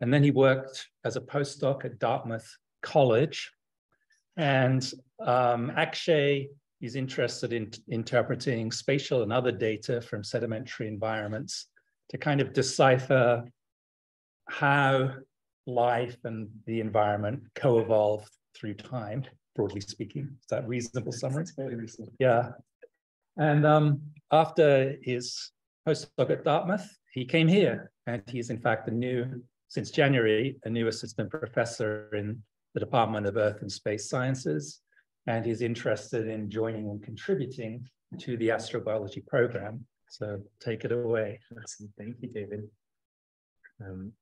And then he worked as a postdoc at Dartmouth College. And um, Akshay is interested in interpreting spatial and other data from sedimentary environments to kind of decipher how life and the environment co-evolve through time, broadly speaking. Is that reasonable summary? Yeah. And um, after his postdoc at Dartmouth, he came here, and he's in fact a new, since January, a new assistant professor in the Department of Earth and Space Sciences, and he's interested in joining and contributing to the astrobiology program. So take it away. Awesome. Thank you, David. Um,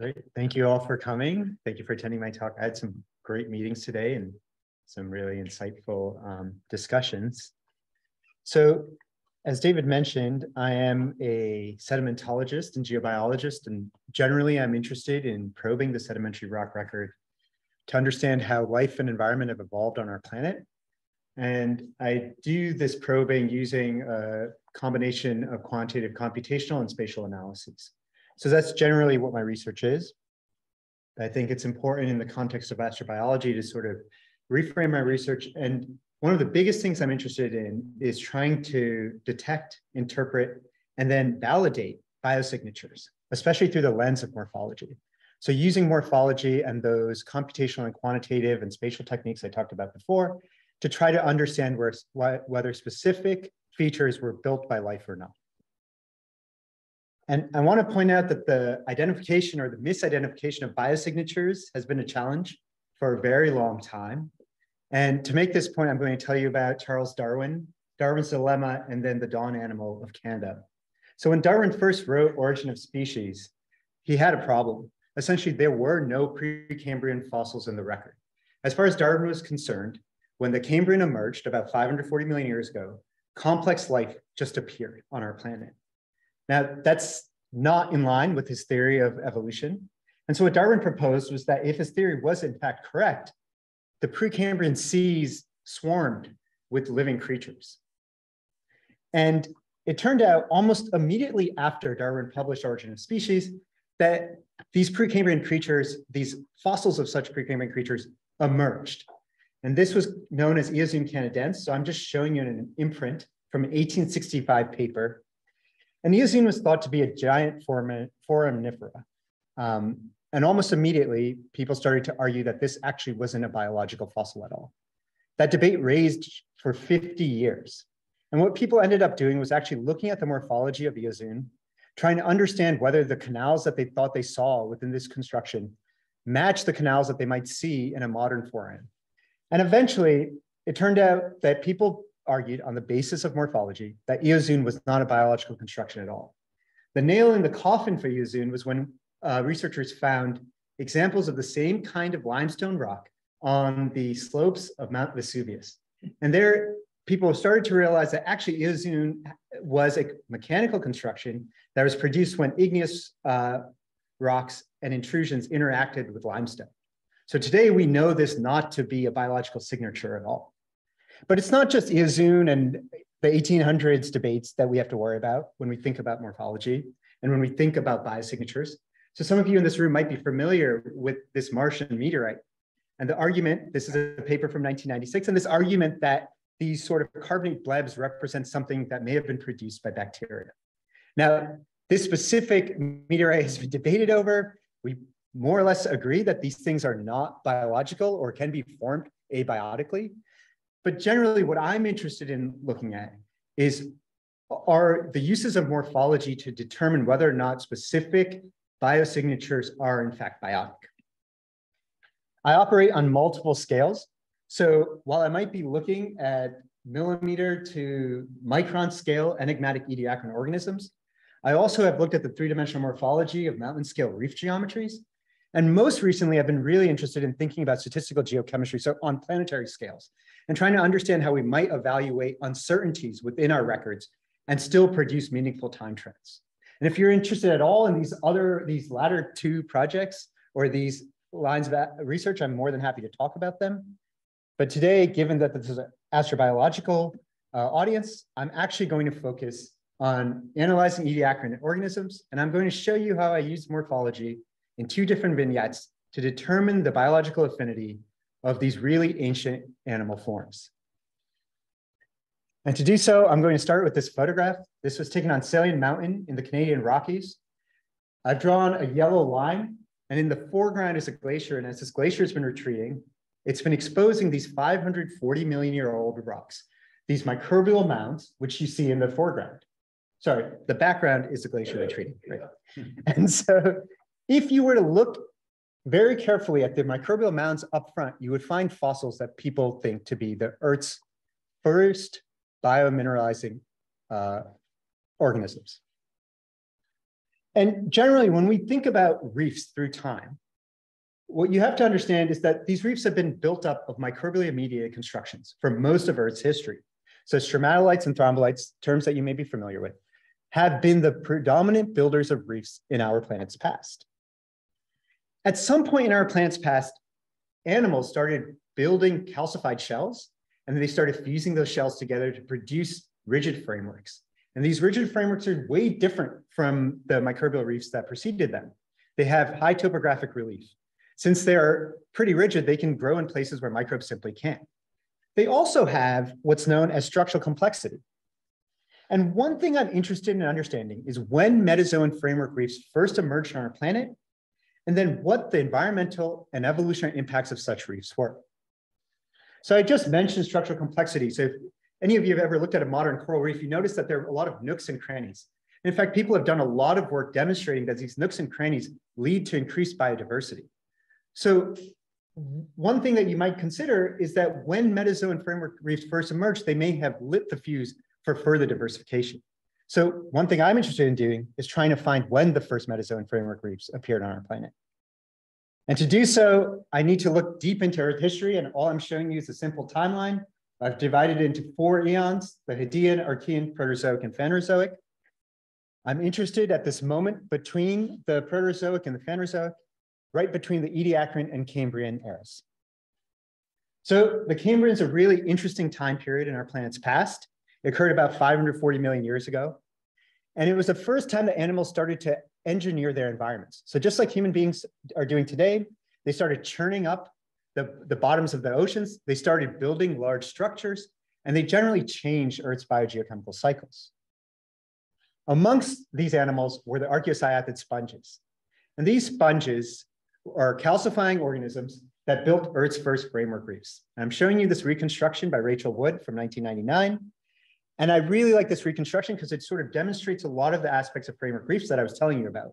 great. Thank you all for coming. Thank you for attending my talk. I had some great meetings today and some really insightful um, discussions. So as David mentioned, I am a sedimentologist and geobiologist, and generally I'm interested in probing the sedimentary rock record to understand how life and environment have evolved on our planet. And I do this probing using a combination of quantitative computational and spatial analyses. So that's generally what my research is. I think it's important in the context of astrobiology to sort of reframe my research and one of the biggest things I'm interested in is trying to detect, interpret, and then validate biosignatures, especially through the lens of morphology. So using morphology and those computational and quantitative and spatial techniques I talked about before to try to understand where, whether specific features were built by life or not. And I want to point out that the identification or the misidentification of biosignatures has been a challenge for a very long time. And to make this point, I'm going to tell you about Charles Darwin, Darwin's Dilemma, and then the dawn animal of Canada. So when Darwin first wrote Origin of Species, he had a problem. Essentially, there were no Precambrian fossils in the record. As far as Darwin was concerned, when the Cambrian emerged about 540 million years ago, complex life just appeared on our planet. Now, that's not in line with his theory of evolution. And so what Darwin proposed was that if his theory was in fact correct, the Precambrian seas swarmed with living creatures. And it turned out almost immediately after Darwin published Origin of Species that these Precambrian creatures, these fossils of such Precambrian creatures emerged. And this was known as Eozoon canadense. So I'm just showing you an imprint from an 1865 paper. And Eozoon was thought to be a giant foraminifera. Um, and almost immediately, people started to argue that this actually wasn't a biological fossil at all. That debate raised for 50 years. And what people ended up doing was actually looking at the morphology of Eozoon, trying to understand whether the canals that they thought they saw within this construction match the canals that they might see in a modern foramen. And eventually, it turned out that people argued on the basis of morphology that Eozoon was not a biological construction at all. The nail in the coffin for Eozoon was when uh, researchers found examples of the same kind of limestone rock on the slopes of Mount Vesuvius. And there, people started to realize that actually Eozoon was a mechanical construction that was produced when igneous uh, rocks and intrusions interacted with limestone. So today we know this not to be a biological signature at all. But it's not just Eozoon and the 1800s debates that we have to worry about when we think about morphology and when we think about biosignatures. So some of you in this room might be familiar with this Martian meteorite. And the argument, this is a paper from 1996, and this argument that these sort of carbonate blebs represent something that may have been produced by bacteria. Now, this specific meteorite has been debated over. We more or less agree that these things are not biological or can be formed abiotically. But generally, what I'm interested in looking at is are the uses of morphology to determine whether or not specific biosignatures are in fact biotic. I operate on multiple scales. So while I might be looking at millimeter to micron scale enigmatic ediacaran organisms, I also have looked at the three-dimensional morphology of mountain scale reef geometries. And most recently, I've been really interested in thinking about statistical geochemistry, so on planetary scales, and trying to understand how we might evaluate uncertainties within our records and still produce meaningful time trends. And if you're interested at all in these other, these latter two projects or these lines of research, I'm more than happy to talk about them. But today, given that this is an astrobiological uh, audience, I'm actually going to focus on analyzing ediacaran organisms, and I'm going to show you how I use morphology in two different vignettes to determine the biological affinity of these really ancient animal forms. And to do so, I'm going to start with this photograph. This was taken on Salient Mountain in the Canadian Rockies. I've drawn a yellow line, and in the foreground is a glacier. And as this glacier has been retreating, it's been exposing these 540 million year old rocks, these microbial mounds, which you see in the foreground. Sorry, the background is the glacier retreating. Right? And so if you were to look very carefully at the microbial mounds up front, you would find fossils that people think to be the Earth's first biomineralizing uh, organisms. And generally, when we think about reefs through time, what you have to understand is that these reefs have been built up of microbially mediated constructions for most of Earth's history. So stromatolites and thrombolites, terms that you may be familiar with, have been the predominant builders of reefs in our planet's past. At some point in our planet's past, animals started building calcified shells, and they started fusing those shells together to produce rigid frameworks. And these rigid frameworks are way different from the microbial reefs that preceded them. They have high topographic relief. Since they're pretty rigid, they can grow in places where microbes simply can't. They also have what's known as structural complexity. And one thing I'm interested in understanding is when metazoan framework reefs first emerged on our planet, and then what the environmental and evolutionary impacts of such reefs were. So I just mentioned structural complexity. So if any of you have ever looked at a modern coral reef, you notice that there are a lot of nooks and crannies. In fact, people have done a lot of work demonstrating that these nooks and crannies lead to increased biodiversity. So one thing that you might consider is that when metazoan framework reefs first emerged, they may have lit the fuse for further diversification. So one thing I'm interested in doing is trying to find when the first metazoan framework reefs appeared on our planet. And to do so, I need to look deep into Earth history, and all I'm showing you is a simple timeline. I've divided it into four eons, the Hadean, Archean, Proterozoic, and Phanerozoic. I'm interested at this moment between the Proterozoic and the Phanerozoic, right between the Ediacaran and Cambrian eras. So the Cambrian is a really interesting time period in our planet's past. It occurred about 540 million years ago. And it was the first time that animals started to engineer their environments. So just like human beings are doing today, they started churning up the, the bottoms of the oceans. They started building large structures, and they generally changed Earth's biogeochemical cycles. Amongst these animals were the archaeocyathid sponges. And these sponges are calcifying organisms that built Earth's first framework reefs. And I'm showing you this reconstruction by Rachel Wood from 1999. And I really like this reconstruction because it sort of demonstrates a lot of the aspects of framework reefs that I was telling you about.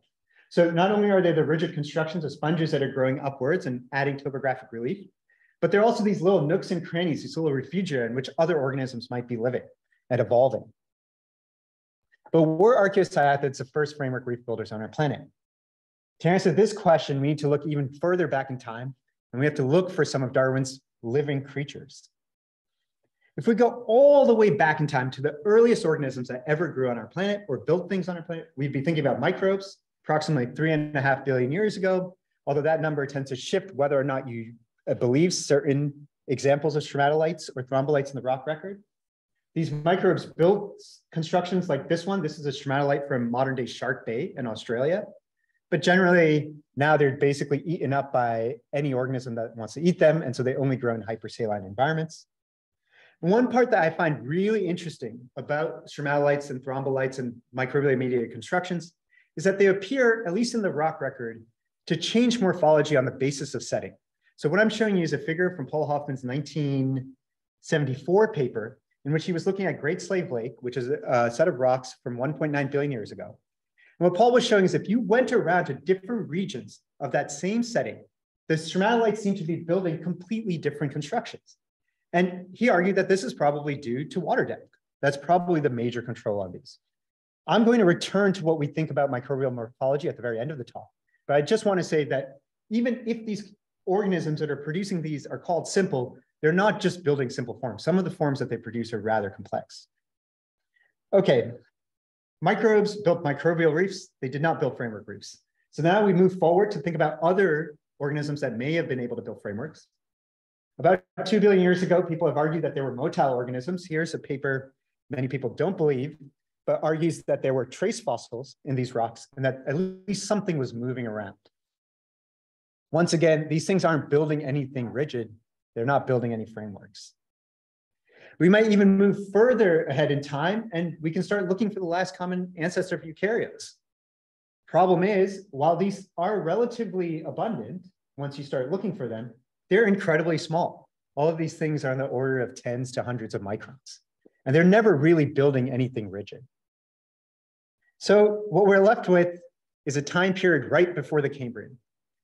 So not only are they the rigid constructions of sponges that are growing upwards and adding topographic relief, but they're also these little nooks and crannies, these little refugia in which other organisms might be living and evolving. But were archaeocyathids the first framework reef builders on our planet? To answer this question, we need to look even further back in time, and we have to look for some of Darwin's living creatures. If we go all the way back in time to the earliest organisms that ever grew on our planet or built things on our planet, we'd be thinking about microbes approximately three and a half billion years ago, although that number tends to shift whether or not you uh, believe certain examples of stromatolites or thrombolites in the rock record. These microbes built constructions like this one. This is a stromatolite from modern day Shark Bay in Australia. But generally, now they're basically eaten up by any organism that wants to eat them. And so they only grow in hypersaline environments. One part that I find really interesting about stromatolites and thrombolites and microbially mediated constructions is that they appear, at least in the rock record, to change morphology on the basis of setting. So what I'm showing you is a figure from Paul Hoffman's 1974 paper in which he was looking at Great Slave Lake, which is a set of rocks from 1.9 billion years ago. And what Paul was showing is if you went around to different regions of that same setting, the stromatolites seem to be building completely different constructions. And he argued that this is probably due to water depth. That's probably the major control on these. I'm going to return to what we think about microbial morphology at the very end of the talk. But I just want to say that even if these organisms that are producing these are called simple, they're not just building simple forms. Some of the forms that they produce are rather complex. Okay, microbes built microbial reefs. They did not build framework reefs. So now we move forward to think about other organisms that may have been able to build frameworks. About 2 billion years ago, people have argued that there were motile organisms. Here's a paper many people don't believe but argues that there were trace fossils in these rocks and that at least something was moving around. Once again, these things aren't building anything rigid. They're not building any frameworks. We might even move further ahead in time and we can start looking for the last common ancestor of eukaryotes. Problem is, while these are relatively abundant, once you start looking for them, they're incredibly small. All of these things are in the order of tens to hundreds of microns, and they're never really building anything rigid. So what we're left with is a time period right before the Cambrian,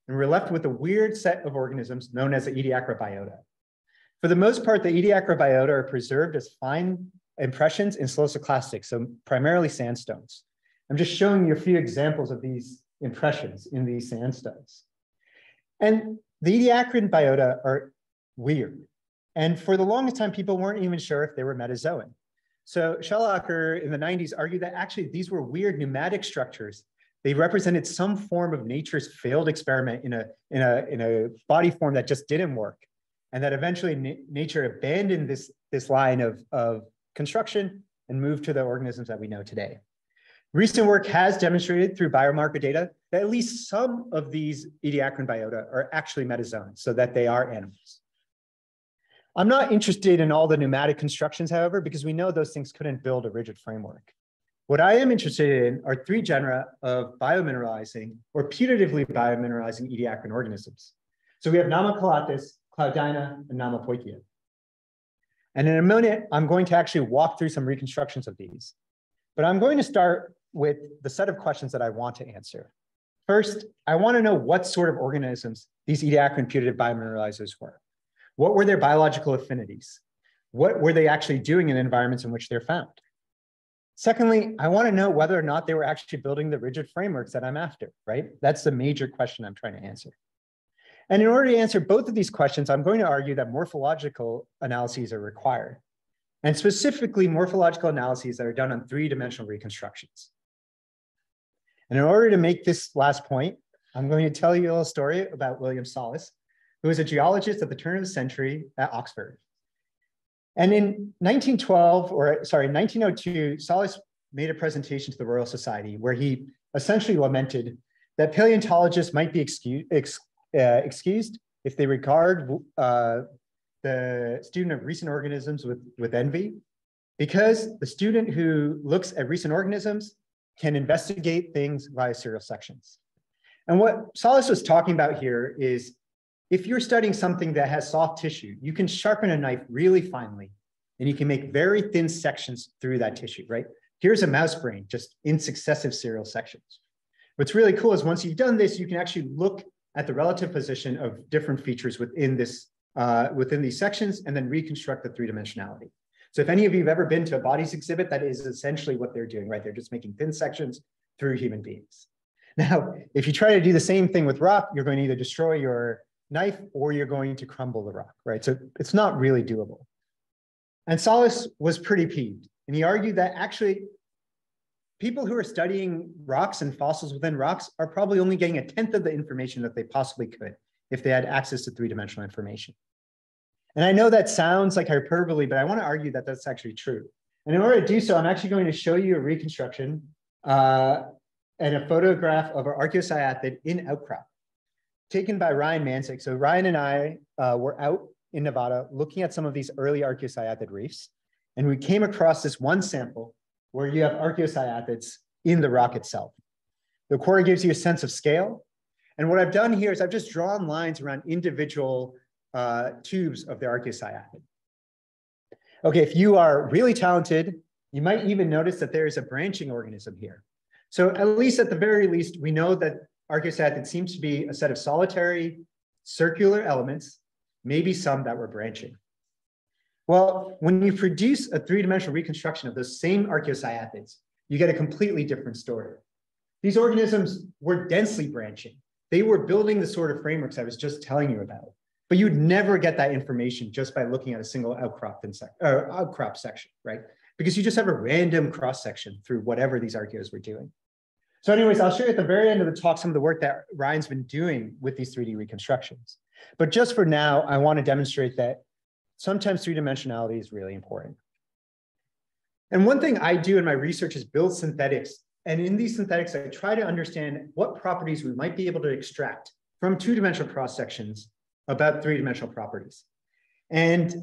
and we're left with a weird set of organisms known as the Ediacara biota. For the most part, the Ediacara biota are preserved as fine impressions in siliciclastics, so primarily sandstones. I'm just showing you a few examples of these impressions in these sandstones. And the Ediacaran biota are weird. And for the longest time, people weren't even sure if they were metazoan. So Seilacher in the 90s argued that actually these were weird pneumatic structures. They represented some form of nature's failed experiment in a, in a, in a body form that just didn't work. And that eventually na nature abandoned this, this line of, of construction and moved to the organisms that we know today. Recent work has demonstrated through biomarker data that at least some of these Ediacaran biota are actually metazoans, so that they are animals. I'm not interested in all the pneumatic constructions, however, because we know those things couldn't build a rigid framework. What I am interested in are three genera of biomineralizing or putatively biomineralizing Ediacaran organisms. So we have Namacalathus, Cloudina, and Namapoikia. And in a minute, I'm going to actually walk through some reconstructions of these. But I'm going to start with the set of questions that I want to answer. First, I want to know what sort of organisms these Ediacaran putative biomineralizers were. What were their biological affinities? What were they actually doing in environments in which they're found? Secondly, I want to know whether or not they were actually building the rigid frameworks that I'm after, right? That's the major question I'm trying to answer. And in order to answer both of these questions, I'm going to argue that morphological analyses are required, and specifically morphological analyses that are done on three-dimensional reconstructions. And in order to make this last point, I'm going to tell you a little story about William Sollas, who was a geologist at the turn of the century at Oxford. And in 1912, or sorry, 1902, Sollas made a presentation to the Royal Society where he essentially lamented that paleontologists might be excused, ex, uh, excused if they regard uh, the student of recent organisms with, with envy, because the student who looks at recent organisms can investigate things via serial sections. And what Sollas was talking about here is if you're studying something that has soft tissue, you can sharpen a knife really finely and you can make very thin sections through that tissue, right? Here's a mouse brain just in successive serial sections. What's really cool is once you've done this, you can actually look at the relative position of different features within this uh, within these sections and then reconstruct the three dimensionality. So if any of you have ever been to a bodies exhibit, that is essentially what they're doing, right? They're just making thin sections through human beings. Now, if you try to do the same thing with rock, you're going to either destroy your knife or you're going to crumble the rock, right? So it's not really doable. And Sollas was pretty peeved. And he argued that actually people who are studying rocks and fossils within rocks are probably only getting a tenth of the information that they possibly could if they had access to three-dimensional information. And I know that sounds like hyperbole, but I want to argue that that's actually true. And in order to do so, I'm actually going to show you a reconstruction uh, and a photograph of an archaeocyathid in outcrop taken by Ryan Manzuk. So Ryan and I uh, were out in Nevada looking at some of these early archaeocyathid reefs. And we came across this one sample where you have archaeocyathids in the rock itself. The quarry gives you a sense of scale. And what I've done here is I've just drawn lines around individual uh, tubes of the archaeocyathid. Okay, if you are really talented, you might even notice that there is a branching organism here. So at least at the very least, we know that archaeocyathid seems to be a set of solitary circular elements, maybe some that were branching. Well, when you produce a three-dimensional reconstruction of those same archaeocyathids, you get a completely different story. These organisms were densely branching. They were building the sort of frameworks I was just telling you about. But you'd never get that information just by looking at a single outcrop, or uh, outcrop section, right? Because you just have a random cross section through whatever these archaeos were doing. So anyways, I'll show you at the very end of the talk some of the work that Ryan's been doing with these 3D reconstructions. But just for now, I want to demonstrate that sometimes three-dimensionality is really important. And one thing I do in my research is build synthetics. And in these synthetics, I try to understand what properties we might be able to extract from two-dimensional cross sections about three-dimensional properties. And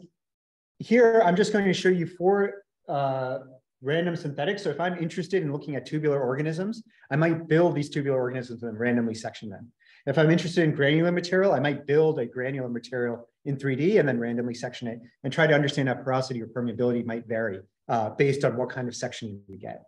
here, I'm just going to show you four uh, random synthetics. So if I'm interested in looking at tubular organisms, I might build these tubular organisms and randomly section them. If I'm interested in granular material, I might build a granular material in 3D and then randomly section it and try to understand how porosity or permeability might vary uh, based on what kind of section you get.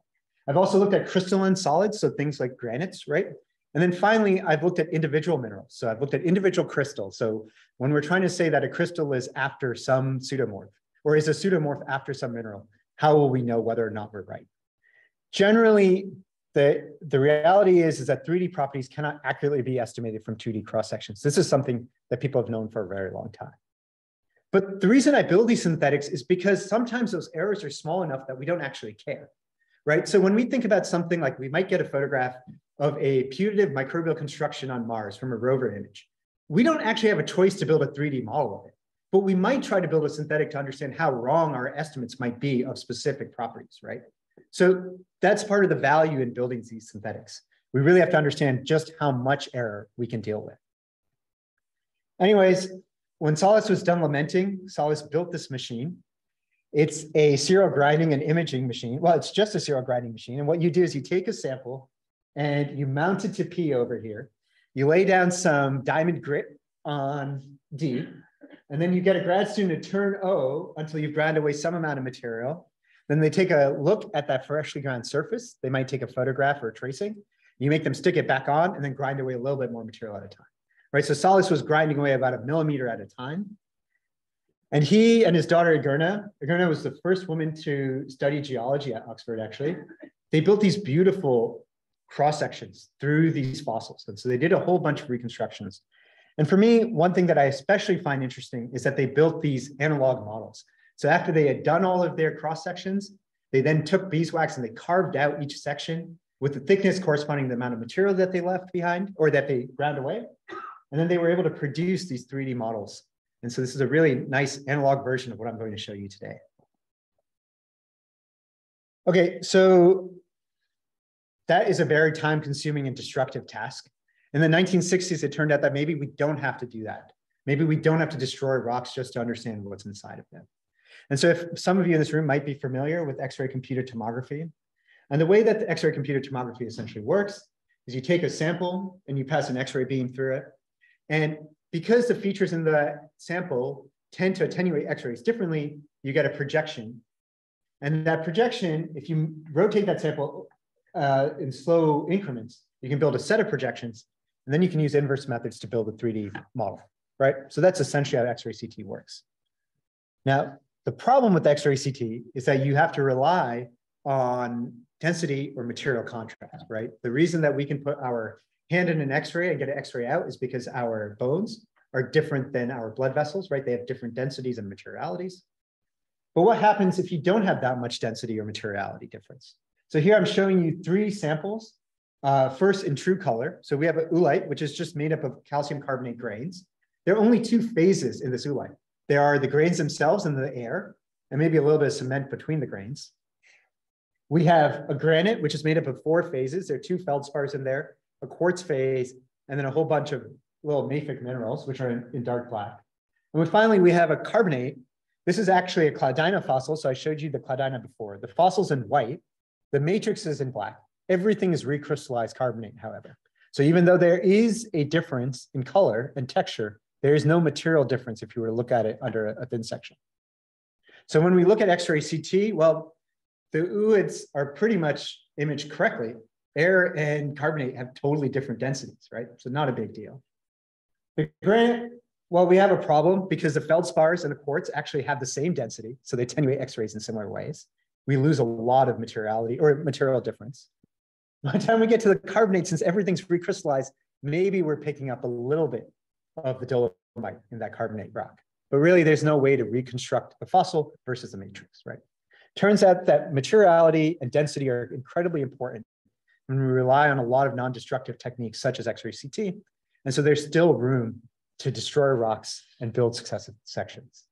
I've also looked at crystalline solids, so things like granites, right? And then finally, I've looked at individual minerals. So I've looked at individual crystals. So when we're trying to say that a crystal is after some pseudomorph or is a pseudomorph after some mineral, how will we know whether or not we're right? Generally, the, the reality is, is that 3D properties cannot accurately be estimated from 2D cross sections. This is something that people have known for a very long time. But the reason I build these synthetics is because sometimes those errors are small enough that we don't actually care, right? So when we think about something like we might get a photograph of a putative microbial construction on Mars from a rover image, we don't actually have a choice to build a 3D model of it, but we might try to build a synthetic to understand how wrong our estimates might be of specific properties, right? So that's part of the value in building these synthetics. We really have to understand just how much error we can deal with. Anyways, when Sollas was done lamenting, Sollas built this machine. It's a serial grinding and imaging machine. Well, it's just a serial grinding machine. And what you do is you take a sample and you mount it to P over here. You lay down some diamond grit on D, and then you get a grad student to turn O until you've ground away some amount of material. Then they take a look at that freshly ground surface. They might take a photograph or a tracing. You make them stick it back on and then grind away a little bit more material at a time right? So Sollas was grinding away about a millimeter at a time. And he and his daughter, Igerna, Igerna was the first woman to study geology at Oxford, actually. They built these beautiful cross sections through these fossils. And so they did a whole bunch of reconstructions. And for me, one thing that I especially find interesting is that they built these analog models. So after they had done all of their cross sections, they then took beeswax and they carved out each section with the thickness corresponding to the amount of material that they left behind or that they ground away. And then they were able to produce these 3D models. And so this is a really nice analog version of what I'm going to show you today. Okay, so that is a very time consuming and destructive task. In the 1960s, it turned out that maybe we don't have to do that. Maybe we don't have to destroy rocks just to understand what's inside of them. And so if some of you in this room might be familiar with X-ray computed tomography, and the way that the X-ray computed tomography essentially works is you take a sample and you pass an X-ray beam through it, and because the features in the sample tend to attenuate x-rays differently, you get a projection. And that projection, if you rotate that sample uh, in slow increments, you can build a set of projections, and then you can use inverse methods to build a 3D model, right? So that's essentially how X-ray CT works. Now, the problem with X-ray CT is that you have to rely on density or material contrast, right? The reason that we can put our hand in an x-ray and get an x-ray out is because our bones are different than our blood vessels, right? They have different densities and materialities. But what happens if you don't have that much density or materiality difference? So here I'm showing you three samples. Uh, first in true color. So we have an oolite, which is just made up of calcium carbonate grains. There are only two phases in this oolite. There are the grains themselves in the air, and maybe a little bit of cement between the grains. We have a granite, which is made up of four phases. There are two feldspars in there a quartz phase, and then a whole bunch of little mafic minerals, which are in, in dark black. And we finally, we have a carbonate. This is actually a Cloudina fossil. So I showed you the Cloudina before. The fossil's in white, the matrix is in black. Everything is recrystallized carbonate, however. So even though there is a difference in color and texture, there is no material difference if you were to look at it under a, thin section. So when we look at X-ray CT, well, the ooids are pretty much imaged correctly air and carbonate have totally different densities, right? So not a big deal. The granite, well, we have a problem because the feldspars and the quartz actually have the same density. So they attenuate x-rays in similar ways. We lose a lot of materiality or material difference. By the time we get to the carbonate, since everything's recrystallized, maybe we're picking up a little bit of the dolomite in that carbonate rock. But really, there's no way to reconstruct the fossil versus the matrix, right? Turns out that materiality and density are incredibly important and we rely on a lot of non-destructive techniques such as X-ray CT. And so there's still room to destroy rocks and build successive sections.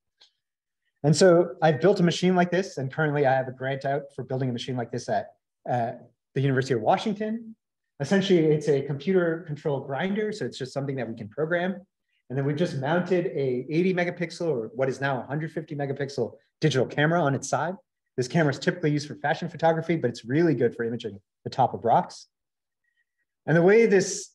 And so I've built a machine like this, and currently I have a grant out for building a machine like this at uh, the University of Washington. Essentially, it's a computer controlled grinder, so it's just something that we can program. And then we've just mounted a 80 megapixel or what is now 150 megapixel digital camera on its side. This camera is typically used for fashion photography, but it's really good for imaging the top of rocks. And the way this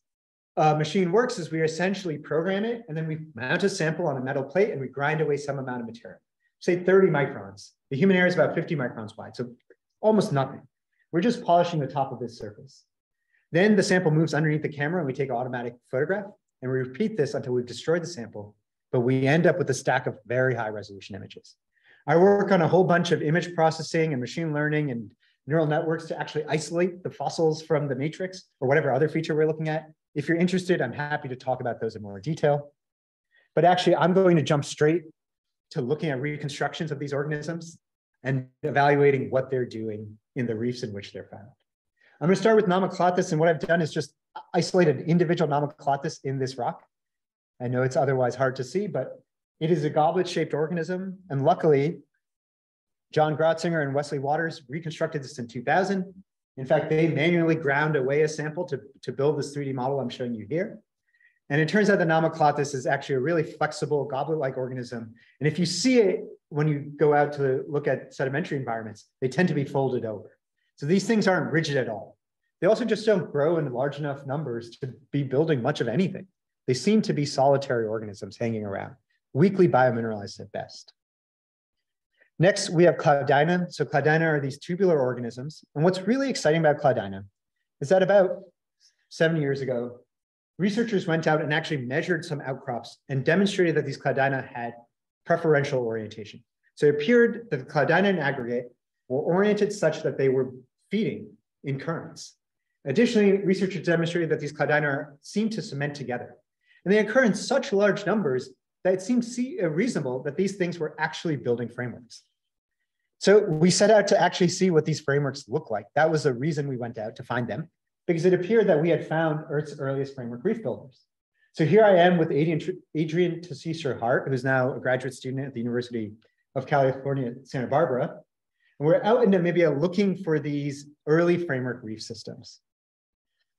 uh, machine works is we essentially program it and then we mount a sample on a metal plate and we grind away some amount of material, say 30 microns. The human hair is about 50 microns wide, so almost nothing. We're just polishing the top of this surface. Then the sample moves underneath the camera and we take an automatic photograph and we repeat this until we've destroyed the sample, but we end up with a stack of very high resolution images. I work on a whole bunch of image processing and machine learning and neural networks to actually isolate the fossils from the matrix or whatever other feature we're looking at. If you're interested, I'm happy to talk about those in more detail. But actually, I'm going to jump straight to looking at reconstructions of these organisms and evaluating what they're doing in the reefs in which they're found. I'm going to start with Namacalathus, and what I've done is just isolated individual Namacalathus in this rock. I know it's otherwise hard to see, but it is a goblet-shaped organism, and luckily, John Grotzinger and Wesley Watters reconstructed this in 2000. In fact, they manually ground away a sample to, to build this 3D model I'm showing you here. And it turns out the Namacalathus is actually a really flexible goblet-like organism. And if you see it when you go out to look at sedimentary environments, they tend to be folded over. So these things aren't rigid at all. They also just don't grow in large enough numbers to be building much of anything. They seem to be solitary organisms hanging around, weakly biomineralized at best. Next, we have Cloudina. So Cloudina are these tubular organisms. And what's really exciting about Cloudina is that about seven years ago, researchers went out and actually measured some outcrops and demonstrated that these Cloudina had preferential orientation. So it appeared that the Cloudina in aggregate were oriented such that they were feeding in currents. Additionally, researchers demonstrated that these Cloudina seem to cement together. And they occur in such large numbers that it seems uh, reasonable that these things were actually building frameworks. So we set out to actually see what these frameworks look like. That was the reason we went out to find them, because it appeared that we had found Earth's earliest framework reef builders. So here I am with Adrian, Adrian Hart, who's now a graduate student at the University of California, Santa Barbara. And we're out in Namibia looking for these early framework reef systems.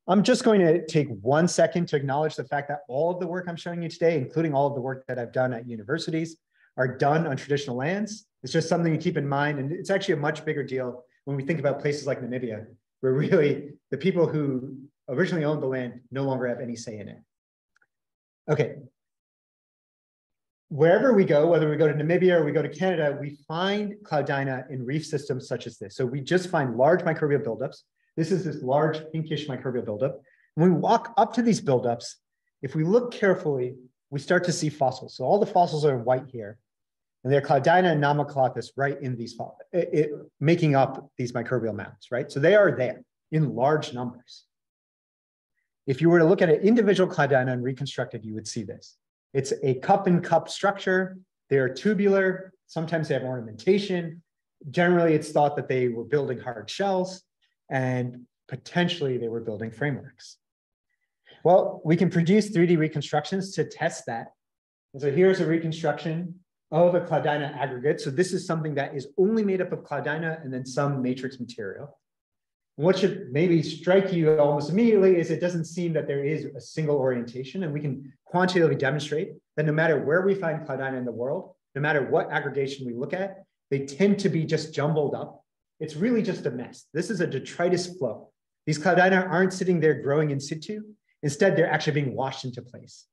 I'm just going to take one second to acknowledge the fact that all of the work I'm showing you today, including all of the work that I've done at universities, are done on traditional lands. It's just something to keep in mind. And it's actually a much bigger deal when we think about places like Namibia, where really the people who originally owned the land no longer have any say in it. Okay. Wherever we go, whether we go to Namibia or we go to Canada, we find Cloudina in reef systems such as this. So we just find large microbial buildups. This is this large pinkish microbial buildup. When we walk up to these buildups, if we look carefully, we start to see fossils. So all the fossils are in white here. And they're Cloudina and Namacalathus right in these, it, it, making up these microbial mounds, right? So they are there in large numbers. If you were to look at an individual Cloudina and reconstruct it, you would see this. It's a cup and cup structure. They are tubular. Sometimes they have ornamentation. Generally, it's thought that they were building hard shells and potentially they were building frameworks. Well, we can produce 3D reconstructions to test that. And so here's a reconstruction of a Cloudina aggregate. So this is something that is only made up of Cloudina and then some matrix material. And what should maybe strike you almost immediately is it doesn't seem that there is a single orientation and we can quantitatively demonstrate that no matter where we find Cloudina in the world, no matter what aggregation we look at, they tend to be just jumbled up it's really just a mess. This is a detritus flow. These Cloudina aren't sitting there growing in situ. Instead, they're actually being washed into place.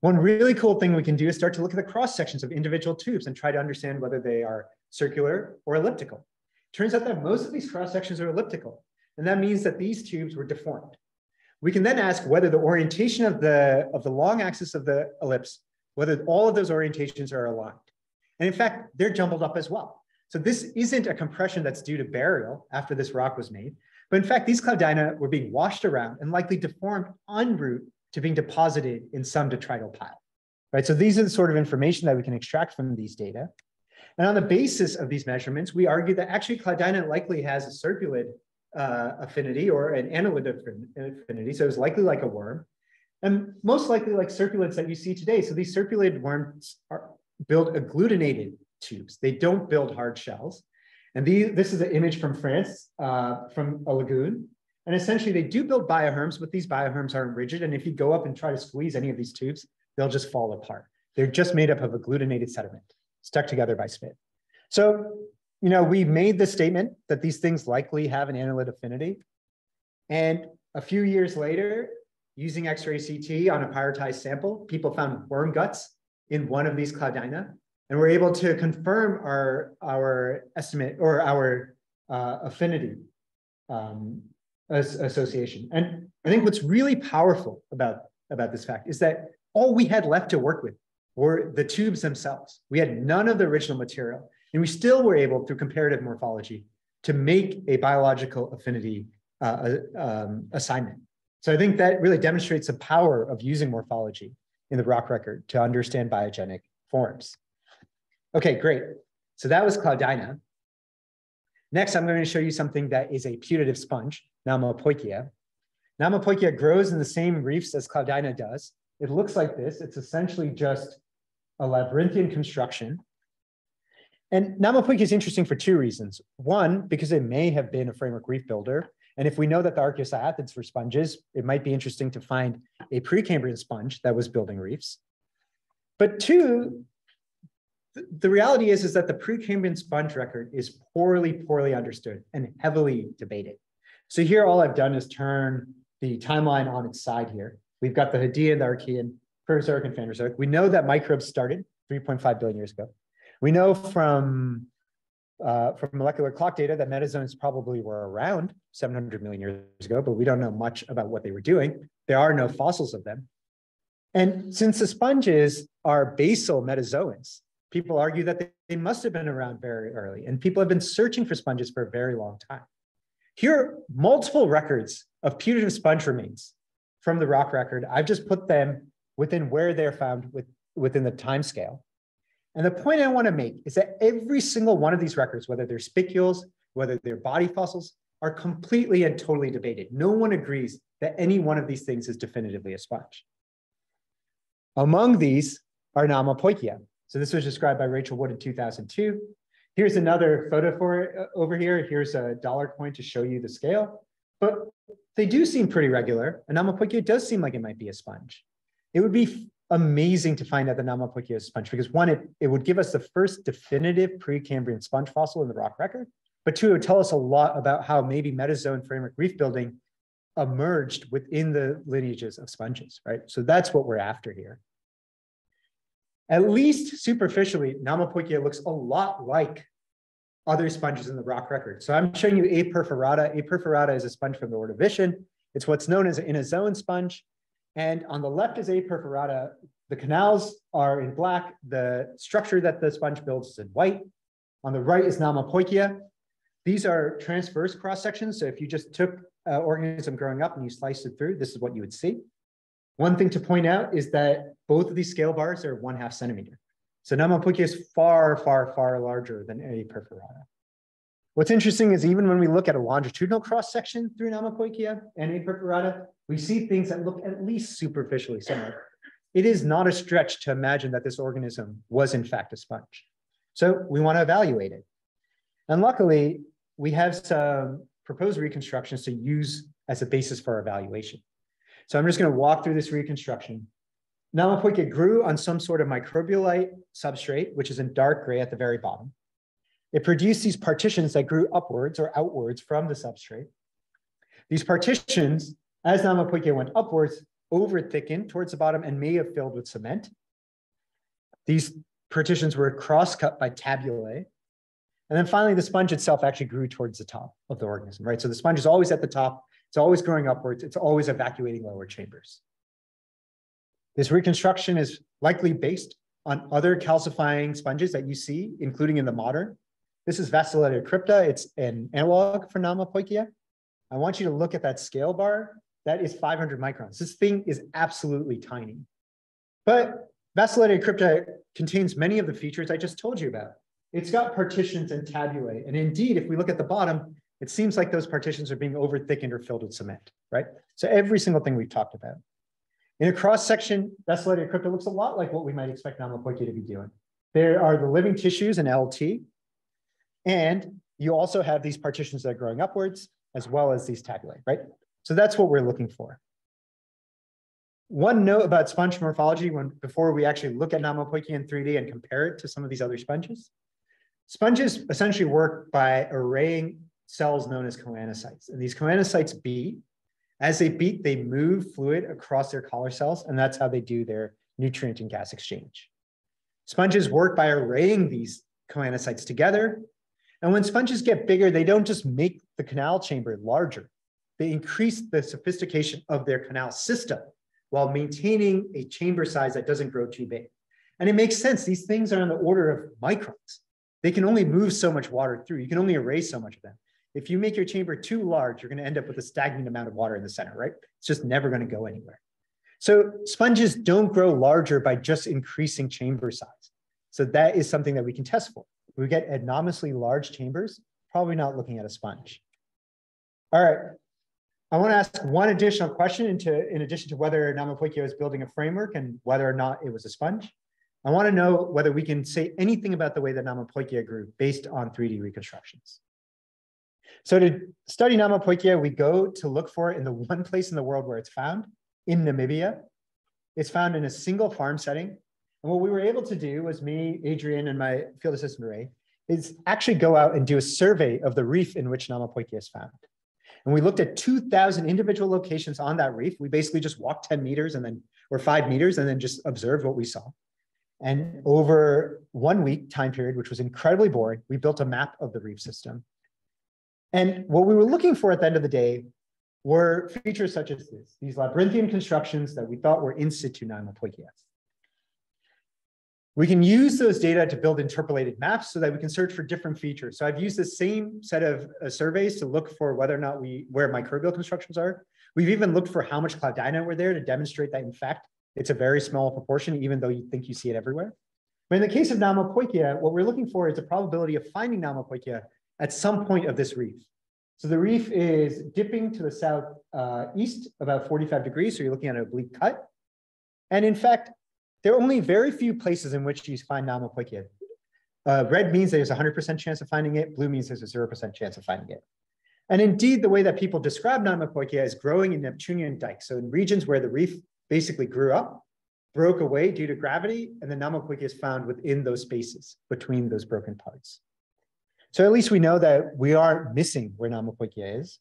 One really cool thing we can do is start to look at the cross sections of individual tubes and try to understand whether they are circular or elliptical. Turns out that most of these cross sections are elliptical, and that means that these tubes were deformed. We can then ask whether the orientation of the, of the long axis of the ellipse, whether all of those orientations are aligned. And in fact, they're jumbled up as well. So this isn't a compression that's due to burial after this rock was made, but in fact, these Cloudina were being washed around and likely deformed en route to being deposited in some detrital pile, right? So these are the sort of information that we can extract from these data. And on the basis of these measurements, we argue that actually Cloudina likely has a serpulid uh, affinity or an annelid affinity. So it's likely like a worm and most likely like serpulids that you see today. So these serpulid worms are build agglutinated tubes. They don't build hard shells. And these, this is an image from France, uh, from a lagoon. And essentially they do build bioherms, but these bioherms aren't rigid. And if you go up and try to squeeze any of these tubes, they'll just fall apart. They're just made up of agglutinated sediment stuck together by spit. So, you know, we made the statement that these things likely have an annelid affinity. And a few years later, using X-ray CT on a pyritized sample, people found worm guts in one of these Cloudina, and we're able to confirm our, our estimate or our uh, affinity um, association. And I think what's really powerful about, about this fact is that all we had left to work with were the tubes themselves. We had none of the original material, and we still were able, through comparative morphology, to make a biological affinity uh, um, assignment. So I think that really demonstrates the power of using morphology in the rock record to understand biogenic forms. Okay, great. So that was Cloudina. Next, I'm going to show you something that is a putative sponge, Namapoikia. Namapoikia grows in the same reefs as Cloudina does. It looks like this. It's essentially just a labyrinthian construction. And Namapoikia is interesting for two reasons. One, because it may have been a framework reef builder. And if we know that the archaeocyathids were sponges, it might be interesting to find a Precambrian sponge that was building reefs. But two, the reality is, is that the Precambrian sponge record is poorly, poorly understood and heavily debated. So here, all I've done is turn the timeline on its side here. We've got the Hadean, the Archean, Proterozoic, and Phanerozoic. We know that microbes started 3.5 billion years ago. We know from uh, from molecular clock data that metazoans probably were around 700 million years ago, but we don't know much about what they were doing. There are no fossils of them. And since the sponges are basal metazoans, people argue that they, they must have been around very early, and people have been searching for sponges for a very long time. Here are multiple records of putative sponge remains from the rock record. I've just put them within where they're found with, within the time scale. And the point I want to make is that every single one of these records, whether they're spicules, whether they're body fossils, are completely and totally debated. No one agrees that any one of these things is definitively a sponge. Among these are Namapoikia. So this was described by Rachel Wood in 2002. Here's another photo for it uh, over here. Here's a dollar coin to show you the scale. But they do seem pretty regular. A Namapoikia does seem like it might be a sponge. It would be amazing to find out the Namapoikia sponge because one, it, it would give us the first definitive Precambrian sponge fossil in the rock record, but two, it would tell us a lot about how maybe metazoan framework reef building emerged within the lineages of sponges, right? So that's what we're after here. At least superficially, Namapoikia looks a lot like other sponges in the rock record. So I'm showing you A. perforata. A. perforata is a sponge from the Ordovician. It's what's known as an inozoan sponge. And on the left is A. perforata. The canals are in black. The structure that the sponge builds is in white. On the right is Namapoikia. These are transverse cross sections. So if you just took an organism growing up and you sliced it through, this is what you would see. One thing to point out is that both of these scale bars are one half centimeter. So Namapoikia is far, far, far larger than A. perforata. What's interesting is even when we look at a longitudinal cross section through Namapoikia and A. perforata, we see things that look at least superficially similar. It is not a stretch to imagine that this organism was in fact a sponge. So we want to evaluate it. And luckily, we have some proposed reconstructions to use as a basis for our evaluation. So I'm just going to walk through this reconstruction. Namapoikia grew on some sort of microbialite substrate, which is in dark gray at the very bottom. It produced these partitions that grew upwards or outwards from the substrate. These partitions, as Namapoikia went upwards, over thickened towards the bottom and may have filled with cement. These partitions were cross-cut by tabulae. And then finally, the sponge itself actually grew towards the top of the organism, right? So the sponge is always at the top, it's always growing upwards, it's always evacuating lower chambers. This reconstruction is likely based on other calcifying sponges that you see, including in the modern. This is Vaceletia crypta. It's an analog for Namapoikia. I want you to look at that scale bar. That is 500 microns. This thing is absolutely tiny. But Vaceletia crypta contains many of the features I just told you about. It's got partitions and tabulae. And indeed, if we look at the bottom, it seems like those partitions are being over thickened or filled with cement, right? So every single thing we've talked about. In a cross section, Vaceletia crypta looks a lot like what we might expect Namapoikia to be doing. There are the living tissues in LT. And you also have these partitions that are growing upwards, as well as these tabulae, right? So that's what we're looking for. One note about sponge morphology when before we actually look at Namapoikia in 3D and compare it to some of these other sponges. Sponges essentially work by arraying cells known as choanocytes. And these choanocytes beat. As they beat, they move fluid across their collar cells, and that's how they do their nutrient and gas exchange. Sponges work by arraying these choanocytes together. And when sponges get bigger, they don't just make the canal chamber larger, they increase the sophistication of their canal system while maintaining a chamber size that doesn't grow too big. And it makes sense. These things are on the order of microns. They can only move so much water through. You can only erase so much of them. If you make your chamber too large, you're going to end up with a stagnant amount of water in the center, right? It's just never going to go anywhere. So sponges don't grow larger by just increasing chamber size. So that is something that we can test for. We get enormously large chambers, probably not looking at a sponge. All right. I want to ask one additional question into, in addition to whether Namapoikia is building a framework and whether or not it was a sponge. I want to know whether we can say anything about the way that Namapoikia grew based on 3D reconstructions. So to study Namapoikia, we go to look for it in the one place in the world where it's found, in Namibia. It's found in a single farm setting. And what we were able to do was me, Adrian, and my field assistant Ray, is actually go out and do a survey of the reef in which Namapoikia is found. And we looked at 2,000 individual locations on that reef. We basically just walked 10 meters and then, or five meters, and then just observed what we saw. And over one week time period, which was incredibly boring, we built a map of the reef system. And what we were looking for at the end of the day were features such as this, these labyrinthian constructions that we thought were in situ Namapoikia. We can use those data to build interpolated maps so that we can search for different features. So I've used the same set of uh, surveys to look for whether or not we, where microbial constructions are. We've even looked for how much Cloudina were there to demonstrate that in fact, it's a very small proportion, even though you think you see it everywhere. But in the case of Namapoikia, what we're looking for is the probability of finding Namapoikia at some point of this reef. So the reef is dipping to the southeast uh, about 45 degrees. So you're looking at an oblique cut. And in fact, there are only very few places in which you find Namapoikia. Uh, red means there's a 100% chance of finding it. Blue means there's a 0% chance of finding it. And indeed, the way that people describe Namapoikia is growing in Neptunian dikes. So in regions where the reef basically grew up, broke away due to gravity, and the Namapoikia is found within those spaces between those broken parts. So at least we know that we are missing where Namapoikia is.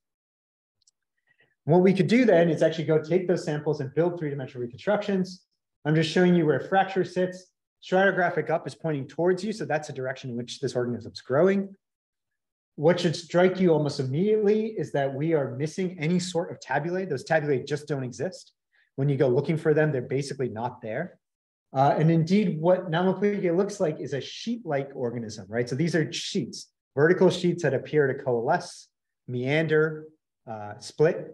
What we could do then is actually go take those samples and build three-dimensional reconstructions. I'm just showing you where fracture sits. Stratigraphic up is pointing towards you, so that's the direction in which this organism is growing. What should strike you almost immediately is that we are missing any sort of tabulae. Those tabulae just don't exist. When you go looking for them, they're basically not there. Uh, and indeed, what Namapoikia looks like is a sheet-like organism, right? So these are sheets, vertical sheets that appear to coalesce, meander, uh, split,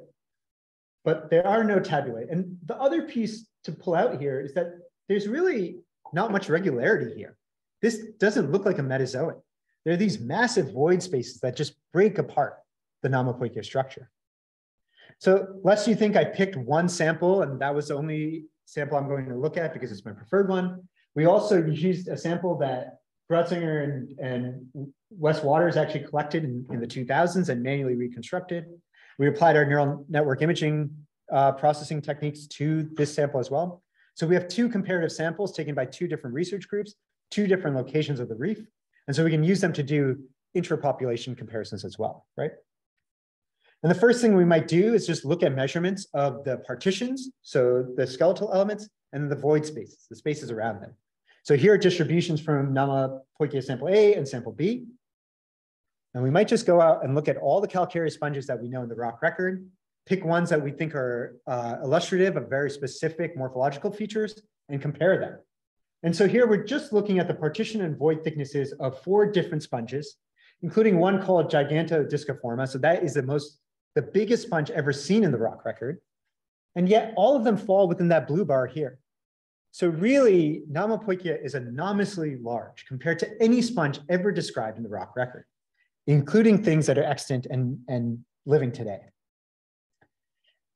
but there are no tabulae. And the other piece to pull out here is that there's really not much regularity here. This doesn't look like a Metazoan. There are these massive void spaces that just break apart the Namapoikia structure. So lest you think I picked one sample and that was the only sample I'm going to look at because it's my preferred one, we also used a sample that Grotzinger and, and Wes Watters actually collected in, in the 2000s and manually reconstructed. We applied our neural network imaging uh, processing techniques to this sample as well. So we have two comparative samples taken by two different research groups, two different locations of the reef. And so we can use them to do intra-population comparisons as well, right? And the first thing we might do is just look at measurements of the partitions, so the skeletal elements, and the void spaces, the spaces around them. So here are distributions from NAMA Namapoikia sample A and sample B. And we might just go out and look at all the calcareous sponges that we know in the rock record pick ones that we think are uh, illustrative of very specific morphological features and compare them. And so here we're just looking at the partition and void thicknesses of four different sponges, including one called Gigantodisciforma. So that is the most, the biggest sponge ever seen in the rock record. And yet all of them fall within that blue bar here. So really, Namapoikia is enormously large compared to any sponge ever described in the rock record, including things that are extant and, and living today.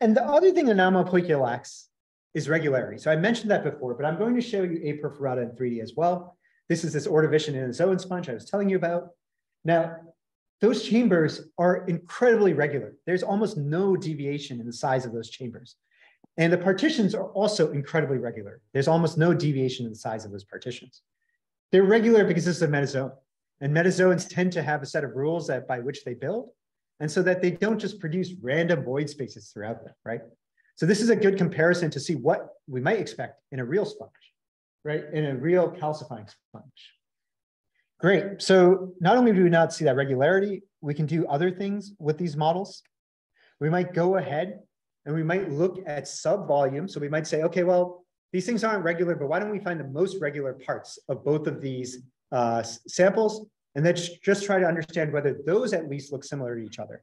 And the other thing that Namapoikia lacks is regularity. So I mentioned that before, but I'm going to show you A perforata in 3D as well. This is this Ordovician Inozoan sponge I was telling you about. Now, those chambers are incredibly regular. There's almost no deviation in the size of those chambers. And the partitions are also incredibly regular. There's almost no deviation in the size of those partitions. They're regular because this is a metazoan. And metazoans tend to have a set of rules that by which they build. And so that they don't just produce random void spaces throughout them, right? So this is a good comparison to see what we might expect in a real sponge, right? In a real calcifying sponge. Great. So not only do we not see that regularity, we can do other things with these models. We might go ahead and we might look at sub volume. So we might say, okay, well, these things aren't regular, but why don't we find the most regular parts of both of these uh, samples? And then just try to understand whether those at least look similar to each other.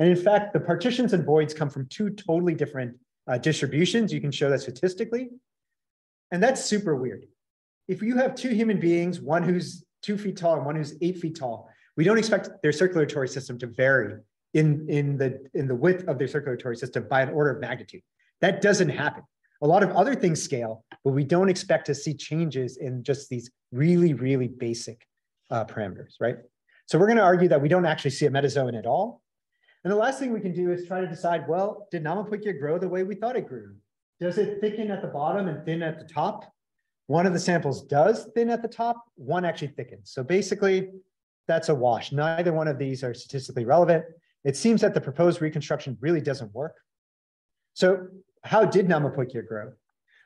And in fact, the partitions and voids come from two totally different uh, distributions. You can show that statistically. And that's super weird. If you have two human beings, one who's two feet tall and one who's eight feet tall, we don't expect their circulatory system to vary in, in, the, in the width of their circulatory system by an order of magnitude. That doesn't happen. A lot of other things scale, but we don't expect to see changes in just these really, really basic uh, parameters, right? So we're going to argue that we don't actually see a metazoan at all. And the last thing we can do is try to decide, well, did Namapoikia grow the way we thought it grew? Does it thicken at the bottom and thin at the top? One of the samples does thin at the top, one actually thickens. So basically, that's a wash. Neither one of these are statistically relevant. It seems that the proposed reconstruction really doesn't work. So how did Namapoikia grow?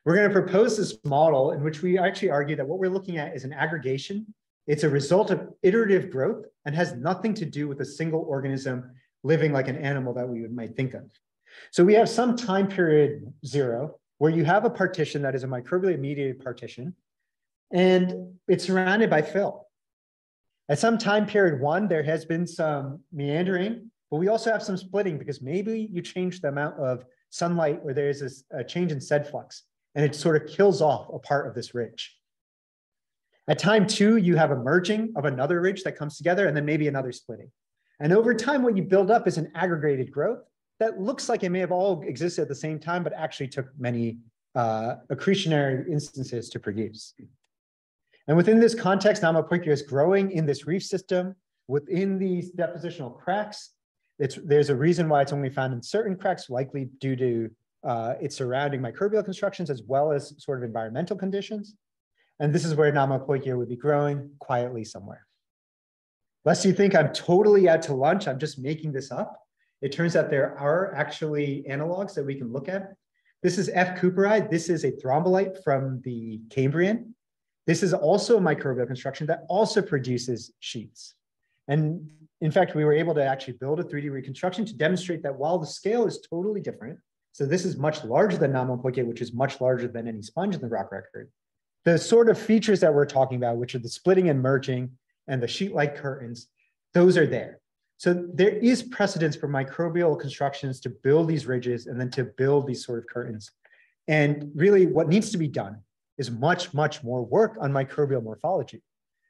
We're going to propose this model in which we actually argue that what we're looking at is an aggregation. It's a result of iterative growth and has nothing to do with a single organism living like an animal that we might think of. So we have some time period zero, where you have a partition that is a microbially mediated partition, and it's surrounded by fill. At some time period one, there has been some meandering, but we also have some splitting because maybe you change the amount of sunlight or there's a change in sed flux, and it sort of kills off a part of this ridge. At time two, you have a merging of another ridge that comes together and then maybe another splitting. And over time, what you build up is an aggregated growth that looks like it may have all existed at the same time, but actually took many uh, accretionary instances to produce. And within this context, Namapoikia is growing in this reef system within these depositional cracks. It's, there's a reason why it's only found in certain cracks, likely due to uh, its surrounding microbial constructions as well as sort of environmental conditions. And this is where Namapoikia would be growing quietly somewhere. Lest you think I'm totally out to lunch, I'm just making this up. It turns out there are actually analogs that we can look at. This is F. cooperi. This is a thrombolite from the Cambrian. This is also a microbial construction that also produces sheets. And in fact, we were able to actually build a 3D reconstruction to demonstrate that while the scale is totally different, so this is much larger than Namapoikia, which is much larger than any sponge in the rock record. The sort of features that we're talking about, which are the splitting and merging and the sheet-like curtains, those are there. So there is precedence for microbial constructions to build these ridges and then to build these sort of curtains. And really what needs to be done is much, much more work on microbial morphology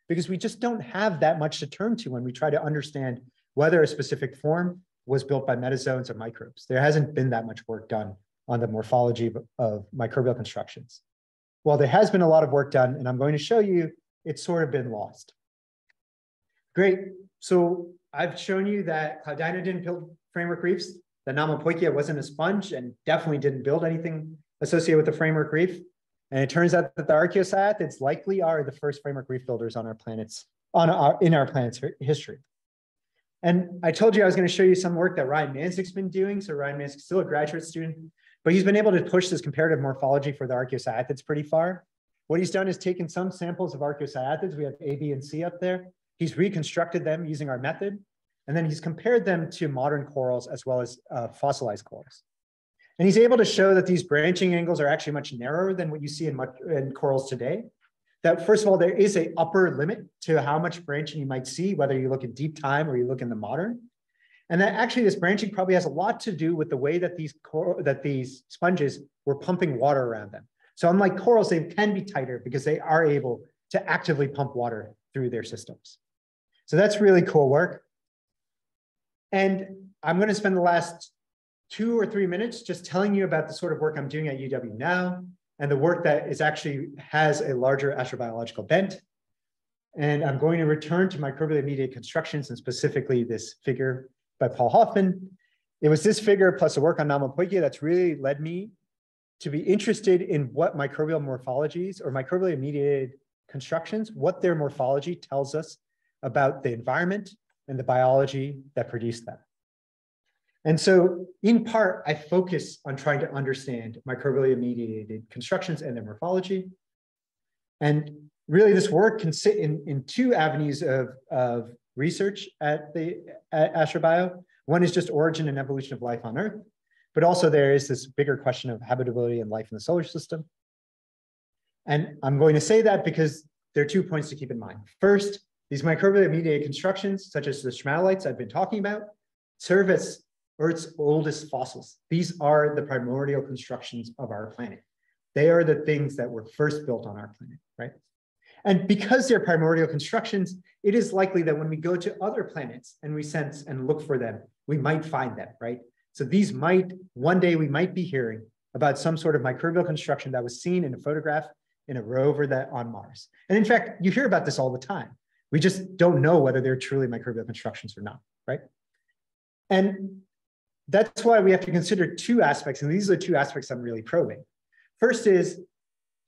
because we just don't have that much to turn to when we try to understand whether a specific form was built by metazoans or microbes. There hasn't been that much work done on the morphology of, microbial constructions. While there has been a lot of work done, and I'm going to show you, it's sort of been lost. Great. So I've shown you that Cloudina didn't build framework reefs, that Namapoikia wasn't a sponge and definitely didn't build anything associated with the framework reef. And it turns out that the archaeocyathids likely are the first framework reef builders on our planets, on our, in our planet's history. And I told you I was going to show you some work that Ryan Manzuk's been doing. So Ryan Manzuk's still a graduate student, but he's been able to push this comparative morphology for the archaeocyathids pretty far. What he's done is taken some samples of archaeocyathids. We have A, B, and C up there. He's reconstructed them using our method, and then he's compared them to modern corals as well as uh, fossilized corals. And he's able to show that these branching angles are actually much narrower than what you see in, much, in corals today. That first of all, there is a upper limit to how much branching you might see, whether you look at deep time or you look in the modern. And that actually this branching probably has a lot to do with the way that these, that these sponges were pumping water around them. So unlike corals, they can be tighter because they are able to actively pump water through their systems. So that's really cool work. And I'm going to spend the last two or three minutes just telling you about the sort of work I'm doing at UW now and the work that is actually has a larger astrobiological bent. And I'm going to return to microbially mediated constructions and specifically this figure by Paul Hoffman. It was this figure plus a work on Namapoikia that's really led me to be interested in what microbial morphologies or microbially mediated constructions, what their morphology tells us about the environment and the biology that produced them. And so in part, I focus on trying to understand microbially mediated constructions and their morphology. And really this work can sit in, in two avenues of, of research at the at AstroBio. One is just origin and evolution of life on Earth, but also there is this bigger question of habitability and life in the solar system. And I'm going to say that because there are two points to keep in mind. First, these microbially mediated constructions, such as the stromatolites I've been talking about, serve as Earth's oldest fossils. These are the primordial constructions of our planet. They are the things that were first built on our planet, right? And because they're primordial constructions, it is likely that when we go to other planets and we sense and look for them, we might find them, right? So these might, one day we might be hearing about some sort of microbial construction that was seen in a photograph in a rover that on Mars. And in fact, you hear about this all the time. We just don't know whether they're truly microbial constructions or not, right? And that's why we have to consider two aspects, and these are the two aspects I'm really probing. First is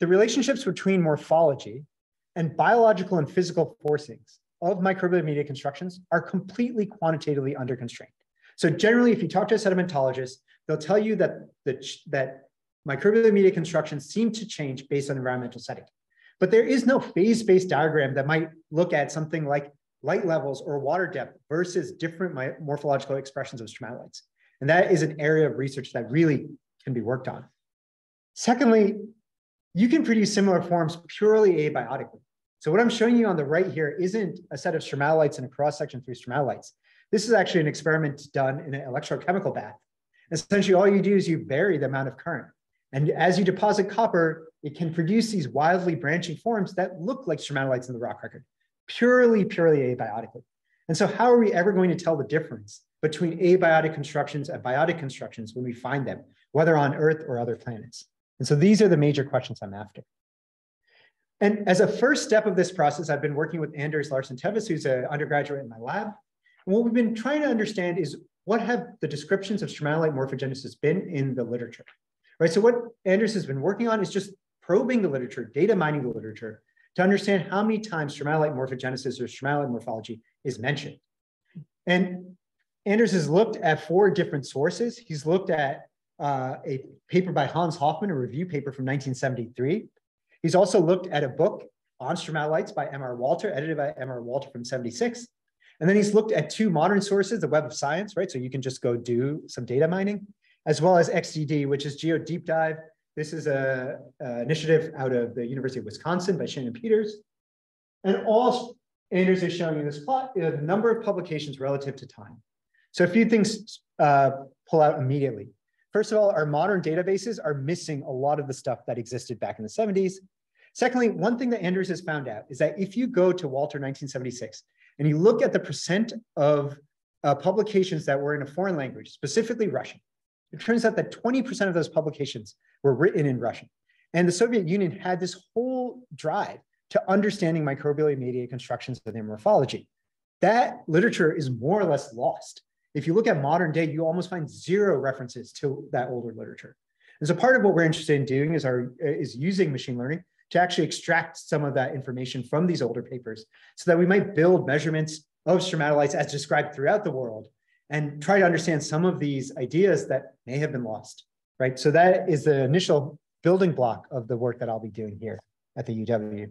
the relationships between morphology and biological and physical forcings of microbial media constructions are completely quantitatively under constraint. So generally, if you talk to a sedimentologist, they'll tell you that, the, that microbial media constructions seem to change based on environmental setting. But there is no phase-based diagram that might look at something like light levels or water depth versus different morphological expressions of stromatolites. And that is an area of research that really can be worked on. Secondly, you can produce similar forms purely abiotically. So what I'm showing you on the right here isn't a set of stromatolites and a cross-section through stromatolites. This is actually an experiment done in an electrochemical bath. Essentially, all you do is you vary the amount of current. And as you deposit copper, it can produce these wildly branching forms that look like stromatolites in the rock record, purely, purely abiotically. And so how are we ever going to tell the difference between abiotic constructions and biotic constructions when we find them, whether on Earth or other planets? And so these are the major questions I'm after. And as a first step of this process, I've been working with Anders Larsen Tevis, who's an undergraduate in my lab. And what we've been trying to understand is what have the descriptions of stromatolite morphogenesis been in the literature, right? So what Anders has been working on is just probing the literature, data mining the literature to understand how many times stromatolite morphogenesis or stromatolite morphology is mentioned. And Anders has looked at four different sources. He's looked at uh, a paper by Hans Hofmann, a review paper from 1973. He's also looked at a book on stromatolites by M.R. Walter, edited by M.R. Walter from 76. And then he's looked at two modern sources, the Web of Science, right? So you can just go do some data mining, as well as XDD, which is Geo Deep Dive. This is a, a initiative out of the University of Wisconsin by Shanan Peters. And all Anders is showing you this plot is the number of publications relative to time. So a few things uh, pull out immediately. First of all, our modern databases are missing a lot of the stuff that existed back in the 70s. Secondly, one thing that Anders has found out is that if you go to Walter 1976 and you look at the percent of uh, publications that were in a foreign language, specifically Russian, it turns out that 20% of those publications were written in Russian. And the Soviet Union had this whole drive to understanding microbial mediated constructions of their morphology. That literature is more or less lost. If you look at modern day, you almost find zero references to that older literature. And so part of what we're interested in doing is, our, is using machine learning to actually extract some of that information from these older papers so that we might build measurements of stromatolites as described throughout the world and try to understand some of these ideas that may have been lost, right? So that is the initial building block of the work that I'll be doing here at the UW.